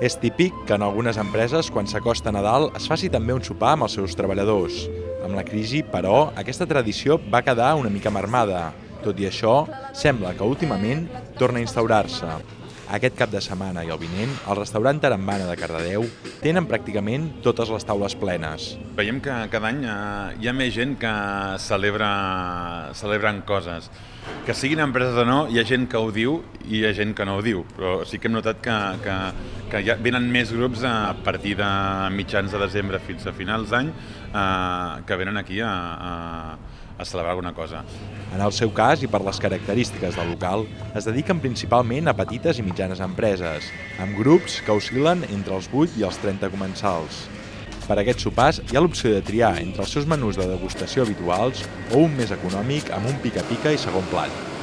És típic que en algunes empreses, quan s'acosta Nadal, es faci també un sopar amb els seus treballadors. Amb la crisi, però, aquesta tradició va quedar una mica marmada. Tot i això, sembla que últimament torna a instaurar-se. Aquest cap de setmana i el vinent, el restaurant Tarambana de Cardedeu tenen pràcticament totes les taules plenes. Veiem que cada any eh, hi ha més gent que celebra, celebren coses. Que siguin empreses o no, hi ha gent que ho diu i hi ha gent que no ho diu, però sí que hem notat que, que, que ja venen més grups a partir de mitjans de desembre fins a finals d'any eh, que venen aquí a, a, a celebrar alguna cosa. En el seu cas, i per les característiques del local, es dediquen principalment a petites i mitjanes empreses, amb grups que oscil·len entre els 8 i els 30 comensals. Per aquests sopars hi ha l'opció de triar entre els seus menús de degustació habituals o un més econòmic amb un pica-pica i segon plat.